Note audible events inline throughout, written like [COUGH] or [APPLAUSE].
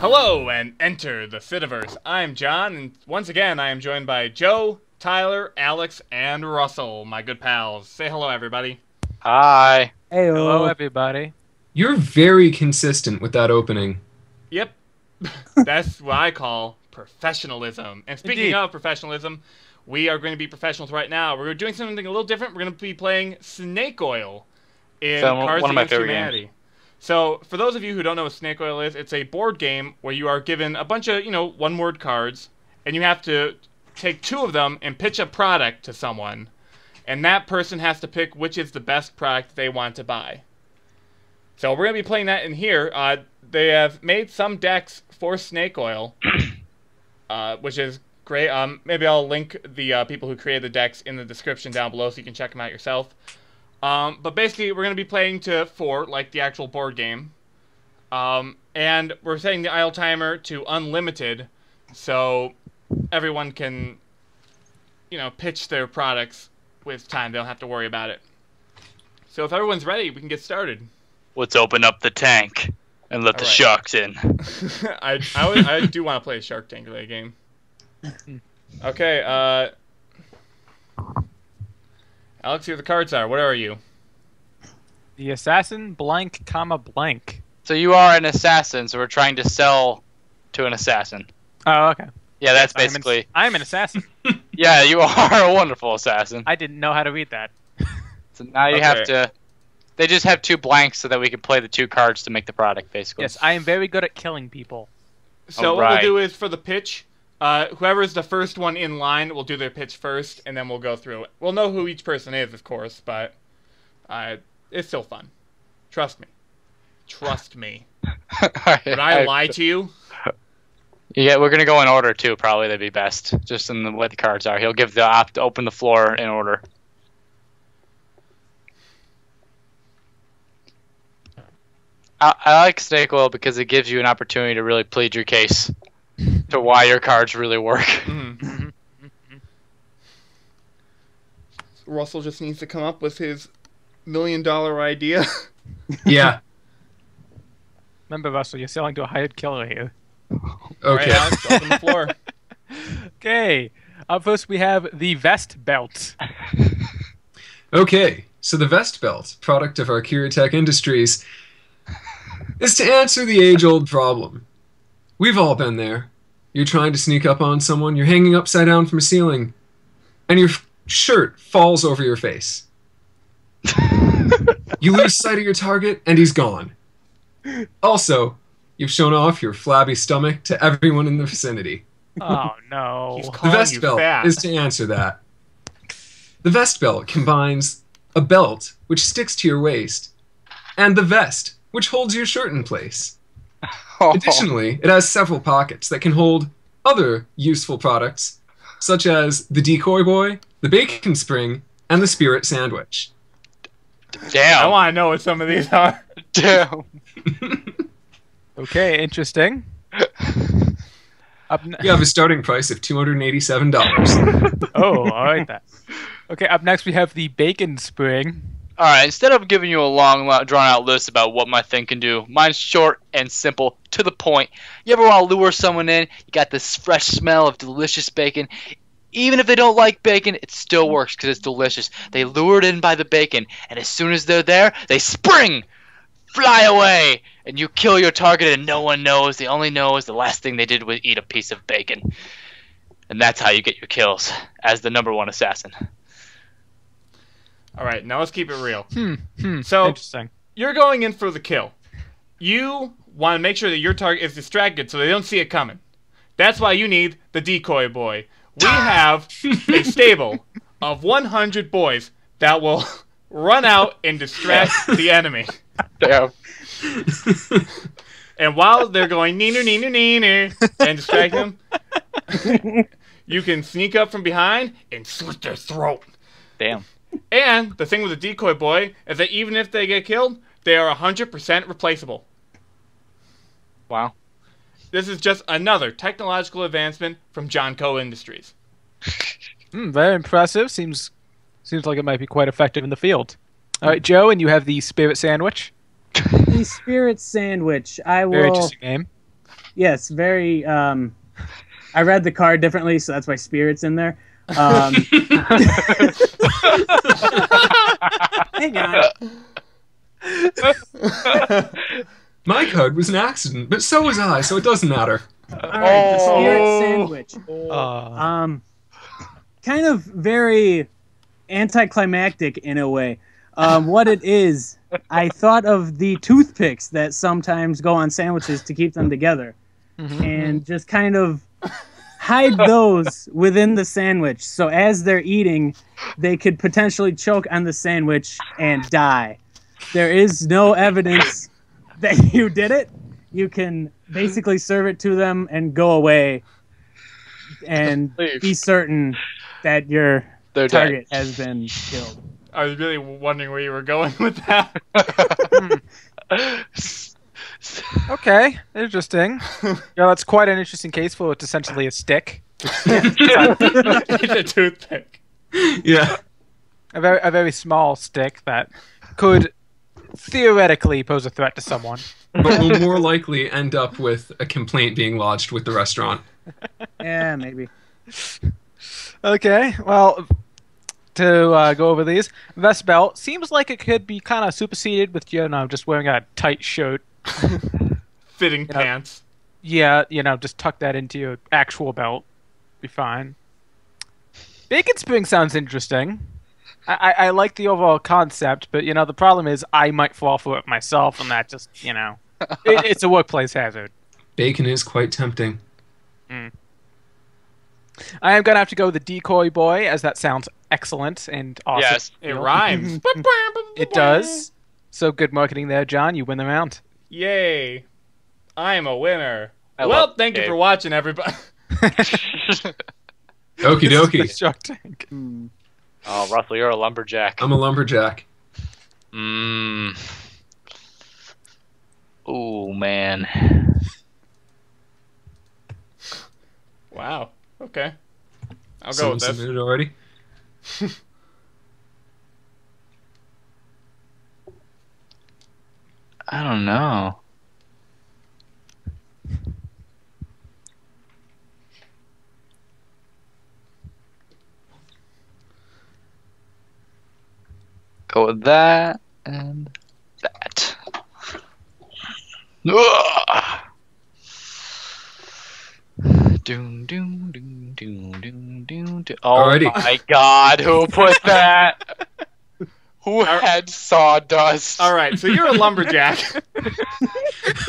Hello and enter the Cittiverse. I'm John, and once again I am joined by Joe, Tyler, Alex, and Russell, my good pals. Say hello, everybody. Hi. Hey, Hello, everybody. You're very consistent with that opening. Yep, [LAUGHS] that's what I call professionalism. And speaking Indeed. of professionalism, we are going to be professionals right now. We're doing something a little different. We're going to be playing Snake Oil in So, one- Cards one of my Against favorite Humanity. So, for those of you who don't know what Snake Oil is, it's a board game where you are given a bunch of, you know, one-word cards, and you have to take two of them and pitch a product to someone, and that person has to pick which is the best product they want to buy. So we're gonna be playing that in here. Uh, they have made some decks for Snake Oil, [CLEARS THROAT] uh, which is great. Um, maybe I'll link the uh, people who created the decks in the description down below so you can check them out yourself. Um, but basically, we're gonna be playing to four, like the actual board game. Um, and we're setting the idle timer to unlimited, so everyone can, you know, pitch their products with time. They don't have to worry about it. So if everyone's ready, we can get started. Let's open up the tank and let the Alright. sharks in. [LAUGHS] I, I, would- I do want to play a Shark Tank related game. [LAUGHS] Okay, uh. Alex, here the cards are. What are you? The assassin blank comma blank. So you are an assassin, so we're trying to sell to an assassin. Oh, okay. Yeah, that's I'm an- basically. I'm an assassin. [LAUGHS] Yeah, you are a wonderful assassin. I didn't know how to read that. [LAUGHS] So now you Okay. have to. They just have two blanks so that we can play the two cards to make the product, basically. Yes, I am very good at killing people. So what Alright. we'll do is for the pitch, uh, whoever's the first one in line will do their pitch first, and then we'll go through it. We'll know who each person is, of course, but uh, it's still fun. Trust me. Trust me. [LAUGHS] Would I lie to you? [LAUGHS] Yeah, we're gonna go in order too. Probably that'd be best, just in the way the cards are. He'll give the op to open the floor in order. I, I like snake oil because it gives you an opportunity to really plead your case to why your cards really work. Mhm. [LAUGHS] Russell just needs to come up with his million dollar idea. [LAUGHS] Yeah. Remember, Russell, you're selling to a hired killer here. Alright, Okay. Alex, open the floor. [LAUGHS] Okay. Up first, we have the vest belt. Okay. So the vest belt, product of Arcura Tech Industries, is to answer the age-old problem. We've all been there. You're trying to sneak up on someone. You're hanging upside down from a ceiling, and your f- shirt falls over your face. [LAUGHS] you lose sight of your target, and he's gone. Also, you've shown off your flabby stomach to everyone in the vicinity. Oh no. The vest belt fat. is to answer that. The vest belt combines a belt, which sticks to your waist, and the vest, which holds your shirt in place. [LAUGHS] Additionally, it has several pockets that can hold other useful products, such as the decoy boy, the bacon spring, and the spirit sandwich. Damn. I want to know what some of these are. Damn. [LAUGHS] Okay, interesting. Up ne- You have a starting price of $287. [LAUGHS] oh, all right That. Okay, up next we have the bacon spring. All right. Instead of giving you a long, drawn-out list about what my thing can do, mine's short and simple, to the point. You ever want to lure someone in? You got this fresh smell of delicious bacon. Even if they don't like bacon, it still works because it's delicious. They lured in by the bacon, and as soon as they're there, they spring, fly away, and you kill your target, and no one knows. They only knows the last thing they did was eat a piece of bacon, and that's how you get your kills as the number one assassin. All right, now let's keep it real. Hmm. Hmm. So- interesting. You're going in for the kill. You want to make sure that your target is distracted so they don't see it coming. That's why you need the decoy boy. We [LAUGHS] have a stable of 100 boys that will [LAUGHS] run out and distract [LAUGHS] the enemy. Damn. And while they're going neener neener neener and distract them, you can sneak up from behind and slit their throat. Damn. And the thing with the decoy boy is that even if they get killed, they are 100% replaceable. Wow. This is just another technological advancement from John Co. Industries. [LAUGHS] Hmm, very impressive. Seems seems like it might be quite effective in the field. All right, Joe, and you have the spirit sandwich. [LAUGHS] the spirit sandwich. I will. Very interesting name. Yes, very. Um, I read the card differently, so that's why spirits in there. Um, [LAUGHS] hang [LAUGHS] on. My code was an accident, but so was I, so it doesn't matter. All right, the spirit Oh. sandwich. Uh, Um, kind of very anticlimactic in a way. Um, what it is, I thought of the toothpicks that sometimes go on sandwiches to keep them together, and just kind of hide those within the sandwich. So as they're eating, they could potentially choke on the sandwich and die. There is no evidence that [LAUGHS] you did it. You can basically serve it to them and go away and be certain that your They're target has been killed. I was really wondering where you were going with that. [LAUGHS] [LAUGHS] dead. okay, interesting. yeah, that's quite an interesting case for it's essentially a stick. it's [LAUGHS] a toothpick. Yeah. A very, a very small stick that could theoretically pose a threat to someone. But will more likely end up with a complaint being lodged with the restaurant. Yeah, maybe. Okay, well, to uh, go over these, vest belt seems like it could be kind of superseded with you know just wearing a tight shirt. [LAUGHS] Fitting Yeah. pants. Yeah, you know, just tuck that into your actual belt, be fine. Bacon spring sounds interesting. I, I, I like the overall concept, but you know the problem is I might fall for it myself, and that just you know, [LAUGHS] it, it's a workplace hazard. Bacon is quite tempting. Mm. I am gonna have to go with the decoy boy, as that sounds excellent and awesome. Yes. It rhymes. [LAUGHS] It does. So good marketing there, John. You win the round. Yay. I am a winner. I well, love thank you for watching, everybody. [LAUGHS] Okie This dokie. Shark Tank. Hmm. oh, Russell, you're a lumberjack. I'm a lumberjack. Mmm. Ooh, man. wow. Okay. I'll go Someone with this. submitted already. [LAUGHS] I don't know. Go with that and that. Doom, doom, doom, doom, doom, doom, doom. Oh Alrighty. my god, who put that? [LAUGHS] who had sawdust? All right, so you're a lumberjack. [LAUGHS]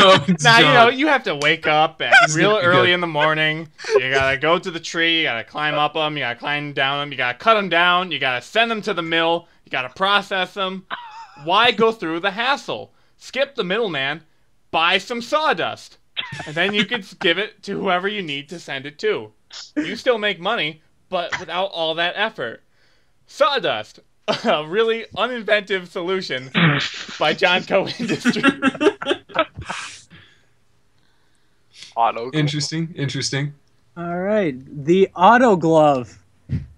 Oh, [LAUGHS] now you know you have to wake up at real early good. in the morning. You gotta go to the tree. You gotta climb up them. You gotta climb down them. You gotta cut them down. You gotta send them to the mill. You gotta process them. Why go through the hassle? Skip the middleman. Buy some sawdust, and then you can give it to whoever you need to send it to. You still make money, but without all that effort. Sawdust, a really uninventive solution by John Co [LAUGHS] Industries. Auto. Interesting, interesting. All right, the auto glove.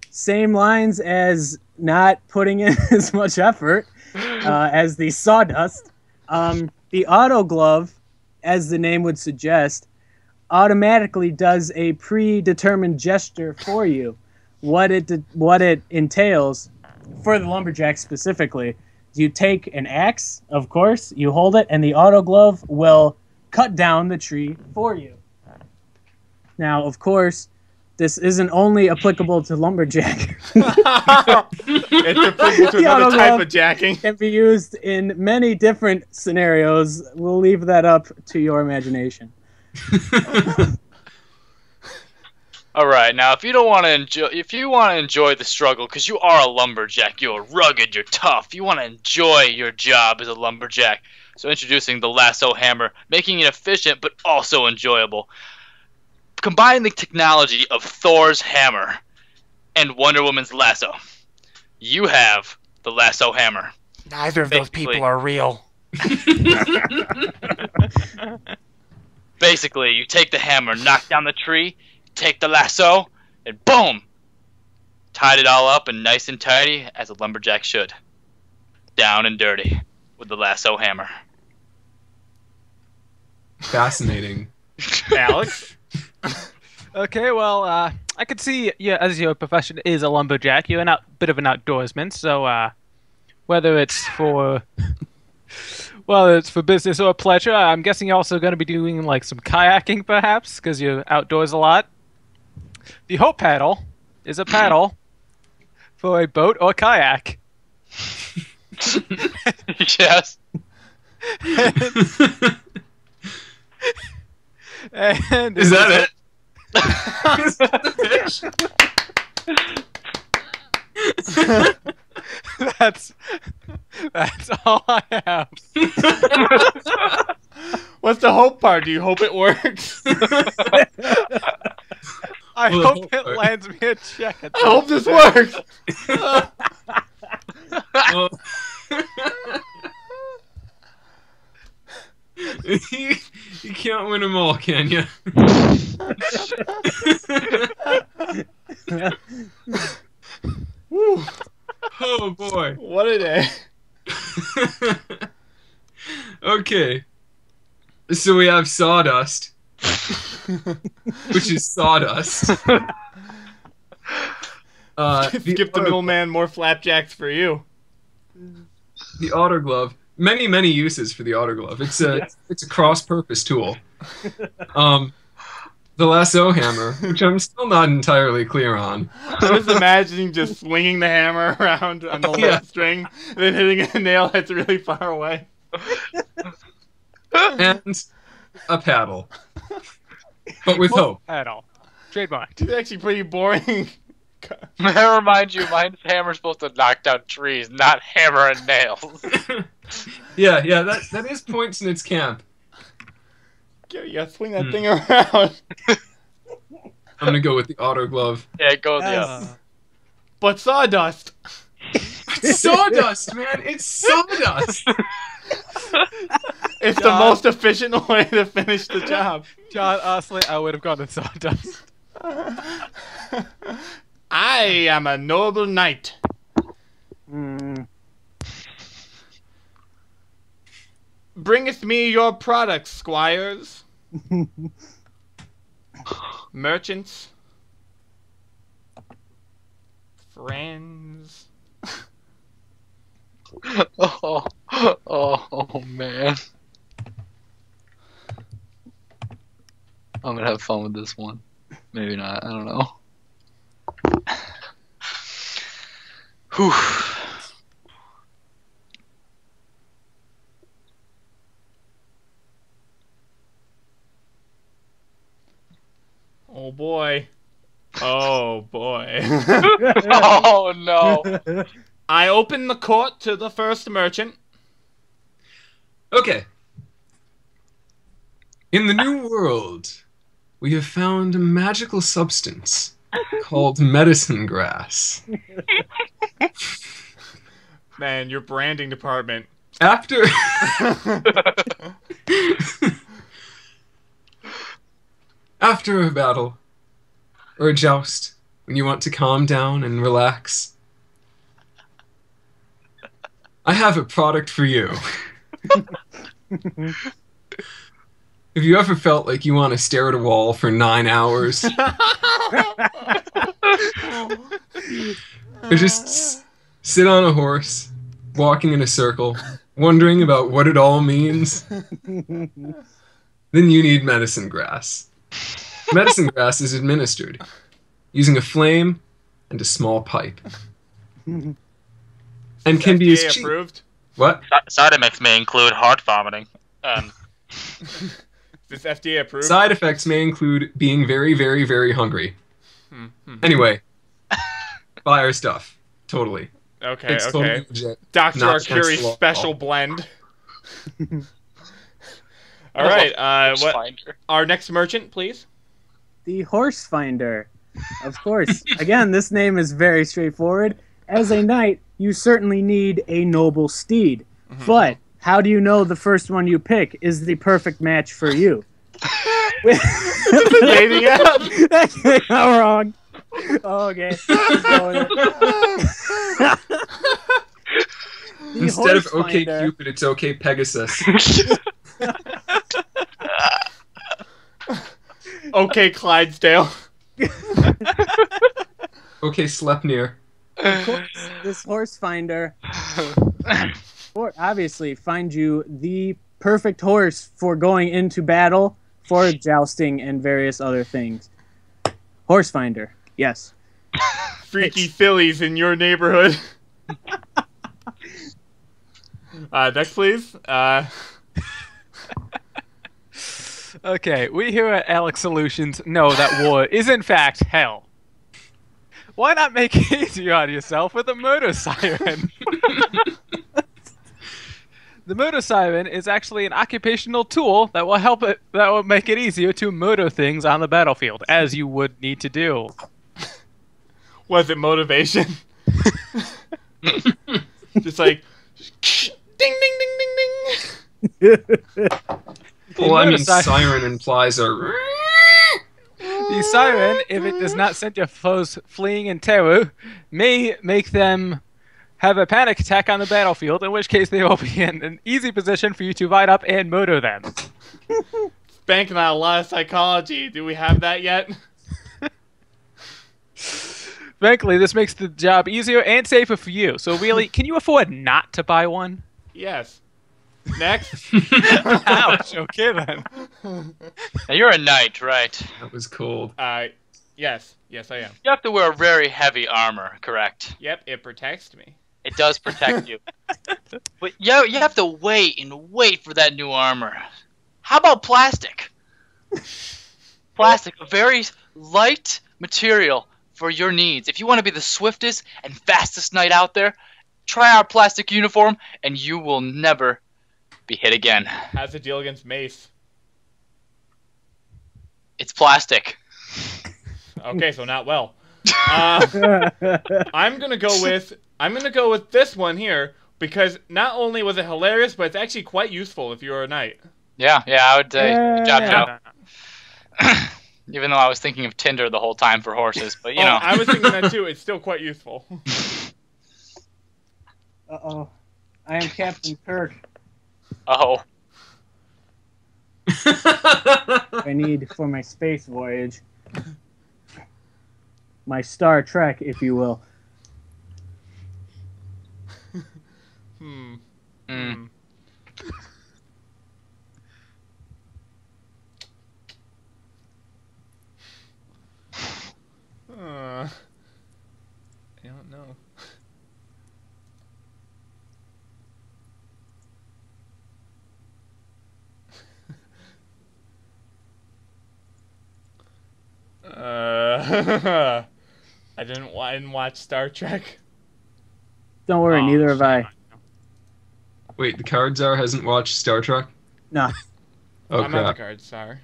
Same lines as not putting in [LAUGHS] as much effort uh, as the sawdust. Um, the auto glove, as the name would suggest, automatically does a predetermined gesture for you. What it what it entails for the lumberjack specifically, you take an axe, of course, you hold it, and the auto glove will cut down the tree for you. Now, of course, this isn't only applicable to lumberjack. [LAUGHS] [LAUGHS] it's applicable to The another auto type of jacking. can be used in many different scenarios. We'll leave that up to your imagination. [LAUGHS] All right, now if you don't want to enjoy, if you want to enjoy the struggle, because you are a lumberjack, you're rugged, you're tough. You want to enjoy your job as a lumberjack. So introducing the lasso hammer, making it efficient but also enjoyable. Combine the technology of Thor's hammer and Wonder Woman's lasso. You have the lasso hammer. Neither of those people are real. [LAUGHS] [LAUGHS] Basically, you take the hammer, knock down the tree, take the lasso, and boom! Tied it all up and nice and tidy as a lumberjack should. Down and dirty with the lasso hammer. Fascinating. [LAUGHS] Alex. Okay, well, uh, I could see, yeah, as your profession is a lumberjack, you're a out- bit of an outdoorsman. So, uh, whether it's for, [LAUGHS] whether it's for business or pleasure, I'm guessing you're also going to be doing like some kayaking, perhaps, because you're outdoors a lot. The Hope paddle is a paddle [CLEARS THROAT] for a boat or kayak. [LAUGHS] yes. And Is that it? Is that the pitch? That's that's all I have. [LAUGHS] What's the hope part? Do you hope it works? [LAUGHS] I Well, hope hope it part. lands me a check. I hope this works. You, [LAUGHS] you can't win them all, can you? Whew, oh boy. what a day. [LAUGHS] okay. So we have sawdust, [LAUGHS] which is sawdust. [LAUGHS] Uh, the, Skip the middleman, more flapjacks for you. the auto glove. Many, many uses for the auto glove. It's a [LAUGHS] it's a cross-purpose tool. Um, the lasso hammer, which I'm still not entirely clear on. I'm just imagining just swinging the hammer around on the [LAUGHS] Yeah. string, then hitting a nail that's really far away. and a paddle, but with hope. at all. Trademark. It's actually pretty boring. May I remind you, my hammer's supposed to knock down trees, not hammer and nails. [LAUGHS] yeah, yeah, that that is points in its camp. Yeah, you gotta swing that Hmm. thing around. [LAUGHS] I'm gonna go with the auto glove. Yeah, go with Yes. the But sawdust. It's sawdust, man. It's sawdust. It's the most efficient way to finish the job. John, honestly, I would have gone with sawdust. I am a noble knight. Mm, Bringeth me your products, squires, [LAUGHS] merchants, friends. Oh, [LAUGHS] oh, oh, man. I'm gonna have fun with this one. Maybe not. I don't know. Whew. Oh boy. [LAUGHS] Oh boy. [LAUGHS] oh no. I open the court to the first merchant. Okay. In the new world, we have found a magical substance [LAUGHS] called medicine grass. Man, your branding department. After [LAUGHS] After a battle or a joust, when you want to calm down and relax, I have a product for you. [LAUGHS] Have you ever felt like you want to stare at a wall for nine hours? [LAUGHS] or just s- sit on a horse, walking in a circle, wondering about what it all means? Then you need medicine grass. Medicine grass is administered using a flame and a small pipe. And can be as cheap. approved. What? Side effects may include heart vomiting. Um, [LAUGHS] Is this FDA approved? Side effects may include being very, very, very hungry. Hmm, hmm. Anyway, buy our stuff. Totally. Okay, It's okay. totally legit. Dr. Not against Arcuri's the law. special blend. [LAUGHS] All right, uh, what? Finder. Our next merchant, please. the horse finder. Of course. Again, this name is very straightforward. As a knight, you certainly need a noble steed. But how do you know the first one you pick is the perfect match for you? Dating app. that came out wrong. Oh, okay. Let's go with it. The Instead of OK finder- Cupid, it's OK Pegasus. [LAUGHS] okay, Clydesdale. [LAUGHS] Okay, Sleipnir. Of course, this horse finder [LAUGHS] or obviously find you the perfect horse for going into battle for jousting and various other things. Horse finder, yes. Freaky fillies in your neighborhood. [LAUGHS] uh, next, please. Uh, [LAUGHS] Okay, we here at Alex Solutions know that war is in fact hell. Why not make it easier on yourself with a murder siren? [LAUGHS] the murder siren is actually an occupational tool that will help it that will make it easier to murder things on the battlefield, as you would need to do. was it motivation? [LAUGHS] Just like, ding, ding, ding, ding, ding. [LAUGHS] Well, I murder mean, si- siren implies a. The siren, if it does not send your foes fleeing in terror, may make them have a panic attack on the battlefield, in which case they will be [LAUGHS] in an easy position for you to ride up and murder them. [LAUGHS] Banking on a lot of psychology. Do we have that yet? [LAUGHS] Frankly, this makes the job easier and safer for you. So really, can you afford not to buy one? Yes. Next. [LAUGHS] Ouch. Okay then. Now, you're a knight, right? That was cold. Uh, yes. Yes, I am. You have to wear very heavy armor, correct? Yep, it protects me. It does protect you. [LAUGHS] but you, you have to wait and wait for that new armor. How about plastic? [LAUGHS] Plastic, a very light material for your needs. If you want to be the swiftest and fastest knight out there, try our plastic uniform and you will never be hit again. How's it deal against Mace? It's plastic. Okay, so not well. [LAUGHS] Uh, I'm gonna go with I'm gonna go with this one here because not only was it hilarious, but it's actually quite useful if you're a knight. Yeah, yeah, I would say. Good job, Yeah. Joe. [COUGHS] Even though I was thinking of Tinder the whole time for horses, but you Oh, know. I was thinking that too. [LAUGHS] It's still quite useful. Uh oh. I am Captain Kirk. Oh, [LAUGHS] I need for my space voyage. My Star Trek, if you will. [LAUGHS] Hmm. mm. Uh, I don't know. Uh, [LAUGHS] I didn't. I didn't watch Star Trek. Don't worry, Oh, neither have I. Wait, the card czar hasn't watched Star Trek? No. Oh I'm not the crap! card. Sorry.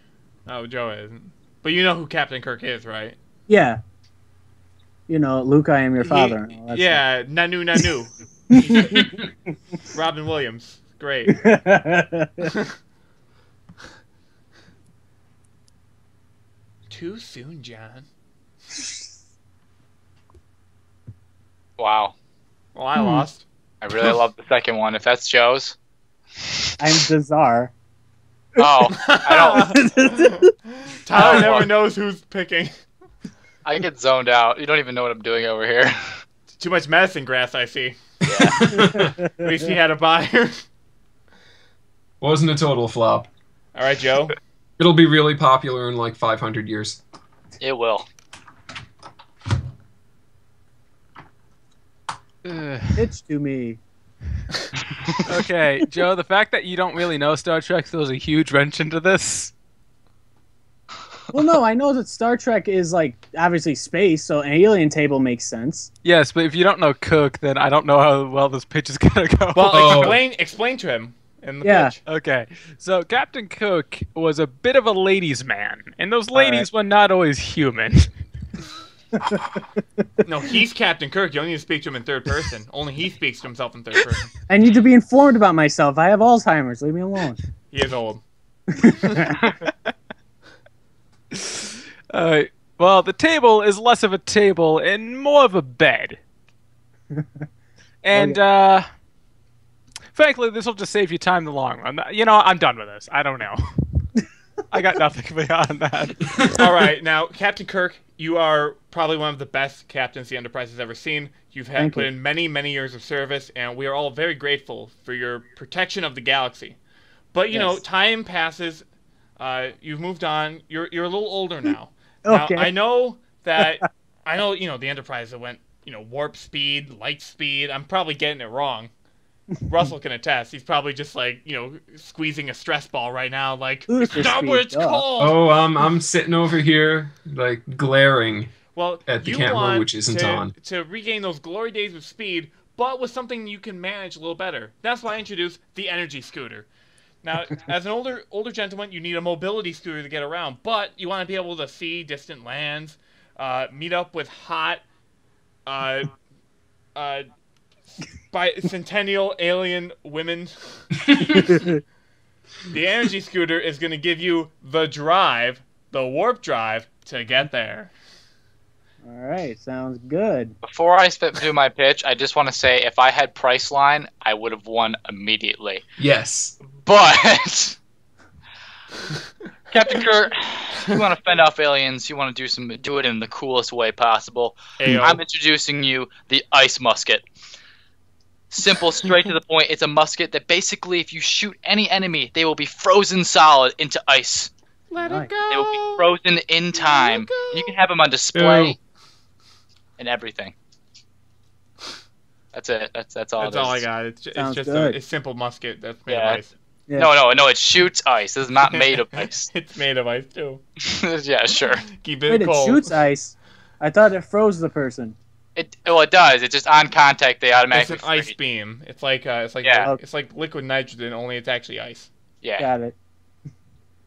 Oh, Joe isn't. But you know who Captain Kirk is, right? Yeah. You know, Luke, I am your father. and all that yeah, Nanu Nanu. [LAUGHS] [LAUGHS] Robin Williams. Great. Too soon, John. Wow. Well, I Hmm. lost. I really love the second one. If that's Joe's. I'm bizarre. Oh, I don't. [LAUGHS] Tyler Oh, never fuck. knows who's picking. I get zoned out. You don't even know what I'm doing over here. Too much medicine grass, I see. Yeah. [LAUGHS] At least he had a buyer. Wasn't a total flop. All right, Joe. It'll be really popular in like 500 years. it will. Pitch to me. [LAUGHS] okay, Joe, the fact that you don't really know Star Trek throws a huge wrench into this. Well, no, I know that Star Trek is like obviously space, so an alien table makes sense. Yes, but if you don't know Cook, then I don't know how well this pitch is [LAUGHS] gonna go. Well, Oh. explain explain to him in the Yeah. pitch. Okay, so Captain Cook was a bit of a ladies' man, and those All ladies were not always human. [LAUGHS] [LAUGHS] No, he's Captain Kirk. You only need to speak to him in third person. Only he speaks to himself in third person. [LAUGHS] I need to be informed about myself. I have Alzheimer's. Leave me alone. He is old. [LAUGHS] Uh, well, the table is less of a table and more of a bed. and, uh, frankly, this will just save you time in the long run. You know, I'm done with this. I don't know. I got nothing [LAUGHS] beyond that. All right, now Captain Kirk, you are probably one of the best captains the Enterprise has ever seen. You've had Thank put you. in many, many years of service, and we are all very grateful for your protection of the galaxy. But you know, time passes. Uh, you've moved on. You're you're a little older now. [LAUGHS] Now Okay. I know that [LAUGHS] I know you know the Enterprise that went you know warp speed, light speed. I'm probably getting it wrong. Russell can attest. He's probably just like you know squeezing a stress ball right now, like stop speed, where it's duh." cold. Oh, um, I'm sitting over here, like, glaring. Well, at the camera, which isn't to, on. to regain those glory days of speed, but with something you can manage a little better. That's why I introduced the energy scooter. Now, [LAUGHS] as an older older gentleman, you need a mobility scooter to get around, but you want to be able to see distant lands, uh, meet up with hot, uh, uh, bicentennial alien women. [LAUGHS] The energy scooter is going to give you the drive, the warp drive, to get there. All right, sounds good. Before I sp- do my pitch, I just want to say if I had Priceline, I would have won immediately. Yes. But [LAUGHS] Captain Kirk, you want to fend off aliens, you want to do some do it in the coolest way possible. Ayo. I'm introducing you the ice musket. Simple, straight to the point. It's a musket that basically, if you shoot any enemy, they will be frozen solid into ice. Let Nice. it go. They will be frozen in time. You can have them on display Ew. and everything. That's it. That's that's all. That's it all I got. It's, ju- it's just good. a, a simple musket that's made Yeah. of ice. Yeah. No, no, no. It shoots ice. It's not made of [LAUGHS] ice. it's made of ice too. [LAUGHS] yeah, sure. Keep it Wait, it shoots ice. I thought it froze the person. It well, it does. It's just on contact. They automatically. It's automatically. an ice freeze. beam. It's like uh, it's like Yeah. it's like liquid nitrogen, only it's actually ice. Yeah. Got it.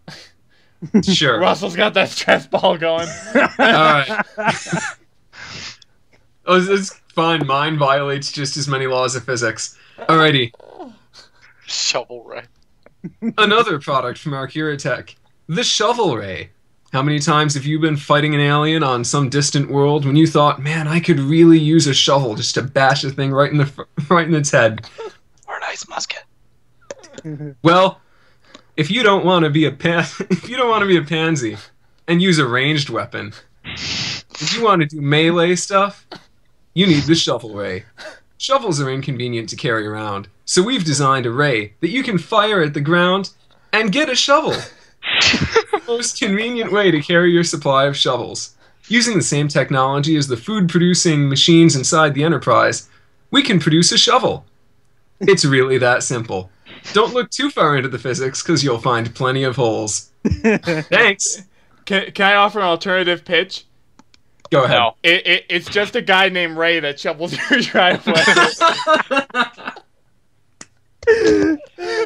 [LAUGHS] Sure. Russell's got that stress ball going. [LAUGHS] All right. Oh, it's, it's fine. Mine violates just as many laws of physics. Alrighty. Shovel ray. Another product from Arcura Tech. The Shovel Ray. How many times have you been fighting an alien on some distant world when you thought, man, I could really use a shovel just to bash a thing right in the [LAUGHS] right in its head? Or an ice musket. [LAUGHS] Well, if you don't want to be a pan- [LAUGHS] if you don't want to be a pansy and use a ranged weapon, if you want to do melee stuff, you need the shovel ray. Shovels are inconvenient to carry around, so we've designed a ray that you can fire at the ground and get a shovel. The [LAUGHS] most convenient way to carry your supply of shovels. Using the same technology as the food producing machines inside the Enterprise, we can produce a shovel. It's really that simple. Don't look too far into the physics because you'll find plenty of holes. [LAUGHS] Thanks. Can, can I offer an alternative pitch? Go ahead. No. It, it, it's just a guy named Ray that shovels [LAUGHS] your driveway.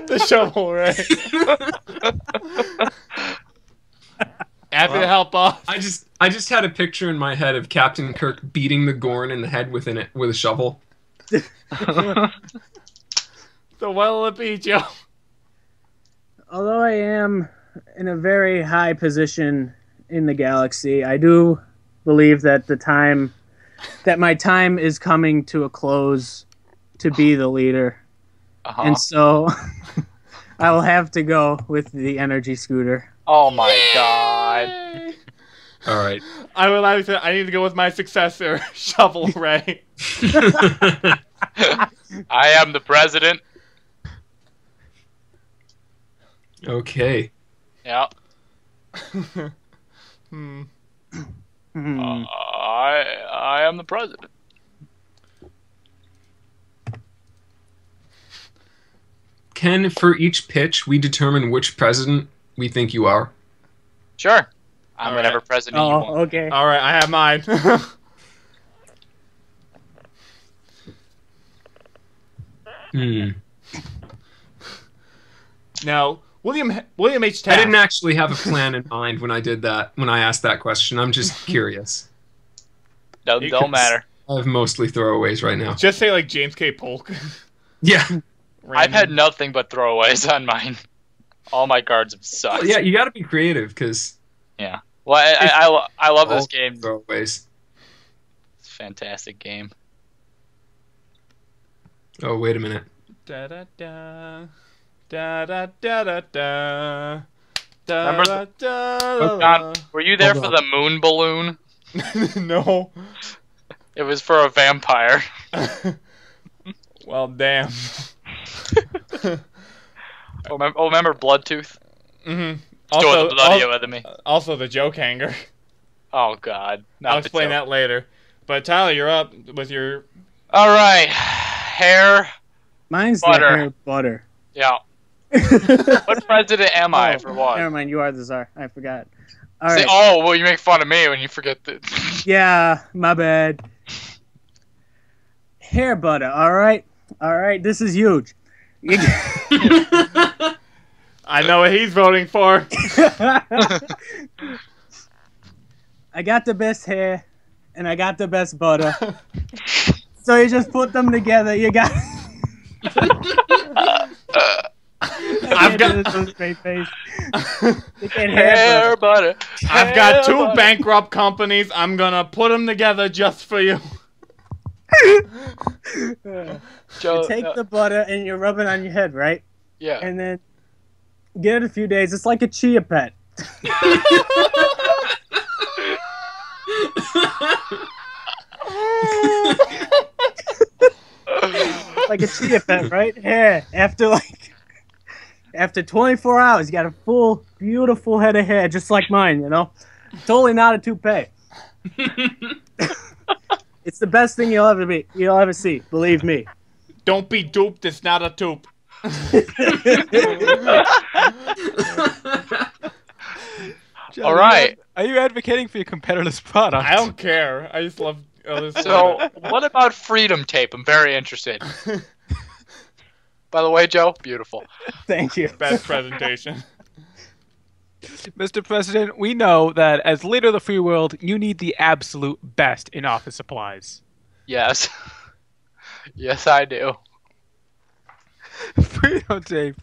[LAUGHS] the shovel right? [LAUGHS] Happy to help off. I just I just had a picture in my head of Captain Kirk beating the Gorn in the head with an with a shovel. So what'll it be, Joe? Although I am in a very high position in the galaxy, I do believe that the time that my time is coming to a close to be the leader. Uh-huh. And so [LAUGHS] I will have to go with the energy scooter. Oh my god. All right. I would like to. I need to go with my successor, [LAUGHS] Shovel Ray. [LAUGHS] I am the president. okay. Yeah. Hmm. Hmm. I I am the president. Can for each pitch we determine which president we think you are? Sure. I'm All whatever right. president you Oh, want. okay. All right, I have mine. [LAUGHS] Hmm. now, William William H. I Taft. didn't actually have a plan in mind when I did that. When I asked that question, I'm just [LAUGHS] curious. Doesn't, don't matter. I have mostly throwaways right now. Just say like James K. Polk. Yeah. [LAUGHS] I've had nothing but throwaways [LAUGHS] on mine. All my cards have sucked. Yeah, you got to be creative because Yeah. Well, I, I, I, I love this game. throwaways. It's a fantastic game. Oh, wait a minute. Da da da da da da da da Da, Remember da, da, Oh, da, God. Were you there Hold for the moon balloon? [LAUGHS] no. It was for a vampire. [LAUGHS] well, damn. [LAUGHS] Oh, remember, oh, remember Bloodtooth? hmm Still Also, the bloody al- with me. also the joke hanger. Oh God. Not I'll explain that later. But Tyler, you're up with your. All right, hair. Mine's Butter. the hair butter. Yeah. [LAUGHS] What president am I Oh, for what? Never mind, you are the czar. I forgot. All Say, right. oh, well, you make fun of me when you forget that. Yeah, my bad. Hair butter. All right, all right. This is huge. [LAUGHS] I know what he's voting for. [LAUGHS] I got the best hair, and I got the best butter. so you just put them together. You got. [LAUGHS] I've got. this with a straight face. Hair hair butter. I've got two butter. bankrupt companies. I'm gonna put them together just for you. Butter. [LAUGHS] Joe, You take uh, the butter and you rub it on your head, right? yeah. And then give it a few days. It's like a chia pet. [LAUGHS] like a chia pet, right? Hair. After like after 24 hours, you got a full, beautiful head of hair, just like mine. You know, totally not a toupee. [LAUGHS] it's the best thing you'll ever be, you'll ever see. Believe me. Don't be duped. It's not a tube. [LAUGHS] John, All are you ad- Are you advocating for your competitor's product? I don't care. I just love. Oh, So, what about freedom tape? I'm very interested. [LAUGHS] By the way, Joe, beautiful. Thank you. best presentation. Mr. President, we know that as leader of the free world, you need the absolute best in office supplies. Yes. [LAUGHS] yes, I do. [LAUGHS] Freedom tape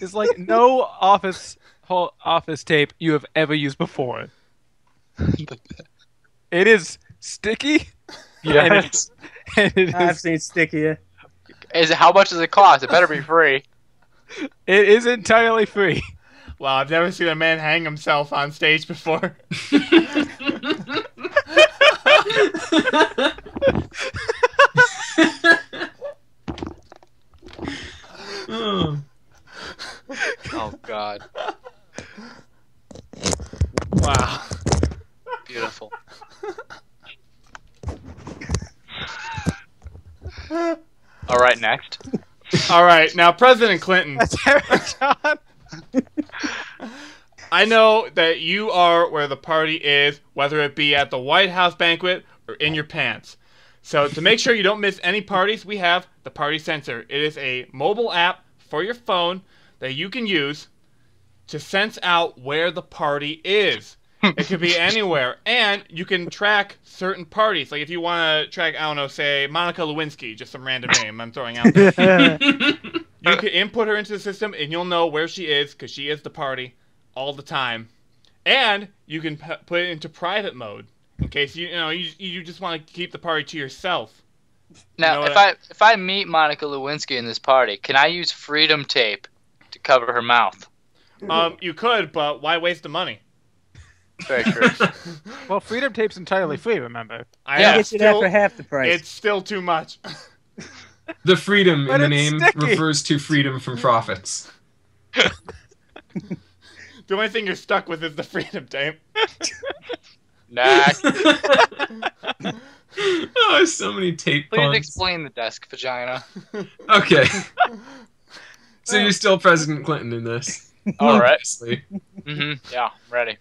is like no [LAUGHS] office whole office tape you have ever used before. It is sticky. And it, Yes. and it I've is, seen stickier. Is it, how much does it cost? It better be free. it is entirely free. Wow, I've never seen a man hang himself on stage before. Oh. [LAUGHS] Oh God, Wow. beautiful. [LAUGHS] All right, next. All right, now President Clinton. [LAUGHS] That's Eric John. I know that you are where the party is, whether it be at the White House banquet or in your pants. So to make sure you don't miss any parties, we have the Party Sensor. It is a mobile app for your phone that you can use to sense out where the party is. It could be anywhere, and you can track certain parties. Like if you want to track, I don't know, say Monica Lewinsky, just some random name I'm throwing out there. [LAUGHS] You can input her into the system, and you'll know where she is because she is the party all the time. And you can p- put it into private mode in case you, you know you, you just want to keep the party to yourself. Now, know if I if I meet Monica Lewinsky in this party, can I use freedom tape to cover her mouth? Um, you could, but why waste the money? Very true. [LAUGHS] Well, freedom tape's entirely free. Remember. I Yeah, am Get you that still, for half the price. it's still too much. [LAUGHS] The freedom But in the name sticky. refers to freedom from profits. [LAUGHS] the only thing you're stuck with is the freedom tape. [LAUGHS] Next, [LAUGHS] oh, so many tape please puns. explain the desk vagina. Okay. [LAUGHS] so you're still President Clinton in this. All right. Obviously. hmm Yeah, I'm ready.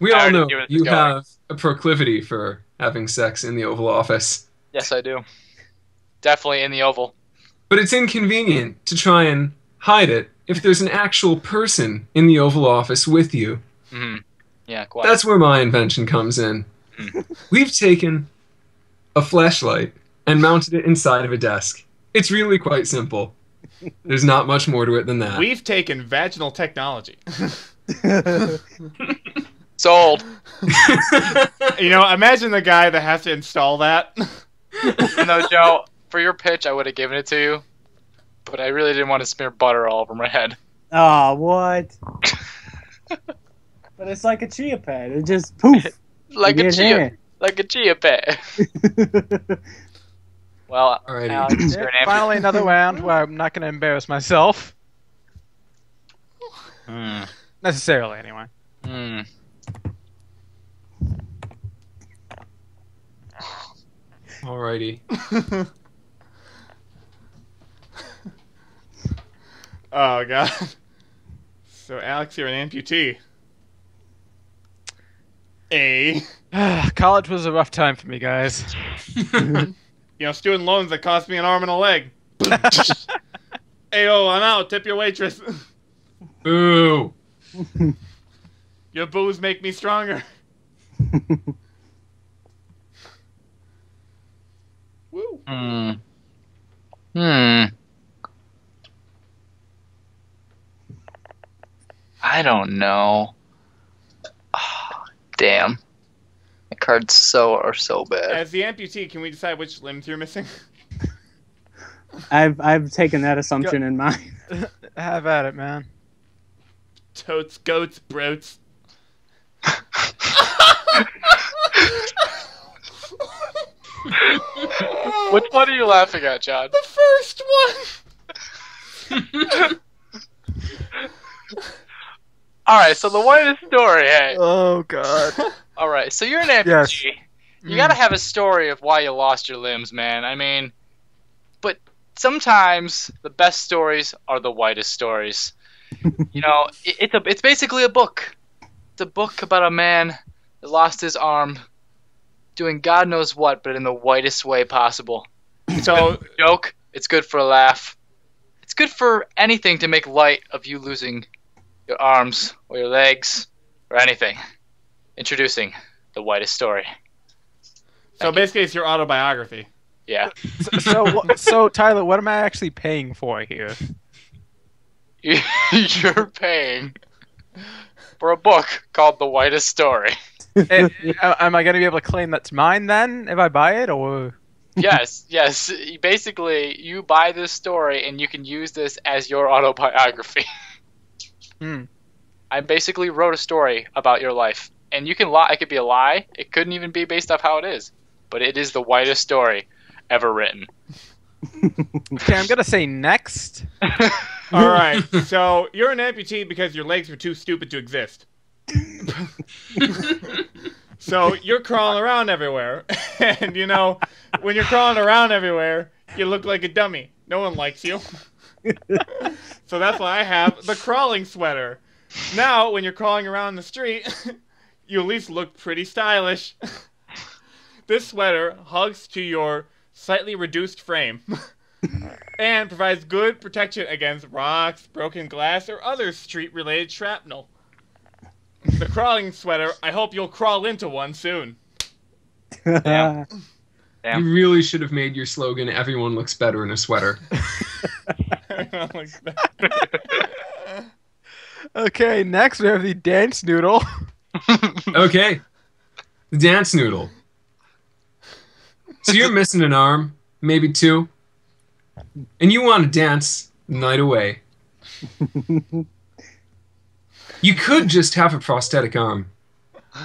We I all know knew where this you going. have a proclivity for having sex in the Oval Office. Yes, I do. Definitely in the oval. But it's inconvenient to try and hide it if there's an actual person in the Oval Office with you. hmm Yeah, quite. That's where my invention comes in. We've taken a Fleshlight and mounted it inside of a desk. It's really quite simple. There's not much more to it than that. We've taken vaginal technology. Sold. you know, imagine the guy that has to install that. no, Joe. For your pitch, I would have given it to you, but I really didn't want to smear butter all over my head. Oh, what? [LAUGHS] but it's like a chia pet. It just poof. [LAUGHS] like a chia, hair. like a chia pet. [LAUGHS] Well, Alrighty. Alex, you're an amputee. Finally, another round where I'm not going to embarrass myself. Hmm. Necessarily, anyway. Hmm. Alrighty. Oh god. So Alex, you're an amputee. A. College was a rough time for me, guys. [LAUGHS] You know, student loans that cost me an arm and a leg. [LAUGHS] Ayo, I'm out. Tip your waitress. [LAUGHS] Boo. Your booze make me stronger. Woo. Hmm. Hmm. I don't know. Ah, damn. My cards so are so bad. As the amputee, can we decide which limbs you're missing? [LAUGHS] I've I've taken that assumption in mind. [LAUGHS] Have at it, man. Totes, goats, broats. [LAUGHS] Which one are you laughing at, John? The first one. All right, so the whitest story. Hey. Oh God. [LAUGHS] All right, so you're an amputee. Yes. You gotta mm. have a story of why you lost your limbs, man. I mean, but sometimes the best stories are the whitest stories. you know, [LAUGHS] it, it's a it's basically a book. It's a book about a man that lost his arm, doing God knows what, but in the whitest way possible. [LAUGHS] So, Joke. It's good for a laugh. It's good for anything to make light of you losing your arms or your legs or anything. Introducing the whitest story. so basically, it's your autobiography. Yeah. So, so, so, Tyler, what am I actually paying for here? [LAUGHS] You're paying for a book called The Whitest Story. Eh, am I going to be able to claim that's mine then if I buy it, or? Yes, yes. Basically, you buy this story and you can use this as your autobiography. [LAUGHS] Hmm. I basically wrote a story about your life, and you can lie. It could be a lie. It couldn't even be based off how it is, but it is the whitest story ever written. [LAUGHS] Okay, I'm going to say next. [LAUGHS] All right. So you're an amputee because your legs were too stupid to exist. [LAUGHS] so you're crawling around everywhere, and you know, when you're crawling around everywhere, you look like a dummy. No one likes you. So that's why I have the crawling sweater. Now, when you're crawling around the street, [LAUGHS] you at least look pretty stylish. [LAUGHS] this sweater hugs to your slightly reduced frame [LAUGHS] and provides good protection against rocks, broken glass, or other street related shrapnel. The crawling sweater, I hope you'll crawl into one soon. Damn. You really should have made your slogan "Everyone looks better in a sweater." [LAUGHS] Okay, next we have the dance noodle. [LAUGHS] Okay, the dance noodle. So you're missing an arm, maybe two, and you want to dance the night away. [LAUGHS] You could just have a prosthetic arm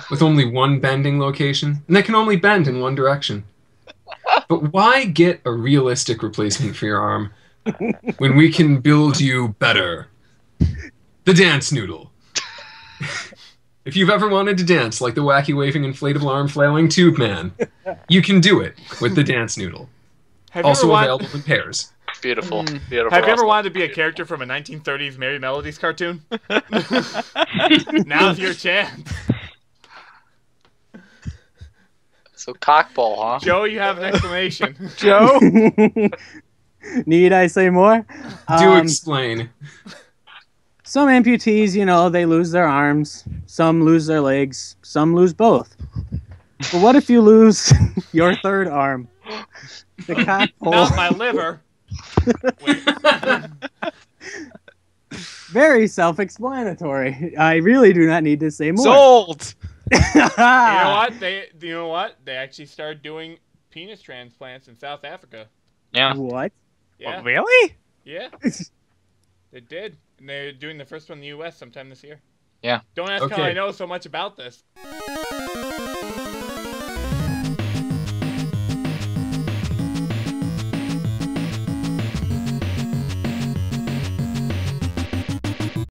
with only one bending location, and that can only bend in one direction. But why get a realistic replacement for your arm when we can build you better? The dance noodle. If you've ever wanted to dance like the wacky waving inflatable arm flailing tube man, you can do it with the dance noodle. Have Also want- available in pairs. Beautiful, Mm. beautiful. have you ever wanted to be a character from a 1930s Merrie Melodies cartoon? [LAUGHS] Now's your chance. So cockball, huh? Joe, you have an exclamation. Joe? [LAUGHS] [LAUGHS] Need I say more? Do Um, explain. some amputees, you know, they lose their arms. Some lose their legs. Some lose both. But what if you lose [LAUGHS] your third arm? The cock hole. [LAUGHS] Not my liver. Very self-explanatory. I really do not need to say more. Sold! You know what? They you know what? They actually started doing penis transplants in South Africa. Yeah. What? Yeah. Really? Yeah. [LAUGHS] They did. and they're doing the first one in the U.S. sometime this year. Yeah. Don't ask how I know so much about this.